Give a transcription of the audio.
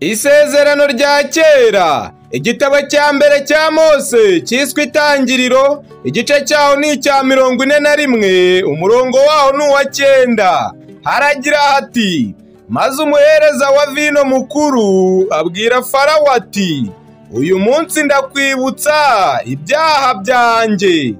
Isezerano rya kera. Igitabo cya mbere cya Mose cyiswe itangiriro. Igice cyaho ni icya mirongo ine na rimwe. Umurongo waho ni uwa cyenda. Haragira hati maze umuhereza wa vino mukuru abwira farawo ati uyu munsi ndakwibutsa ibyaha byanjye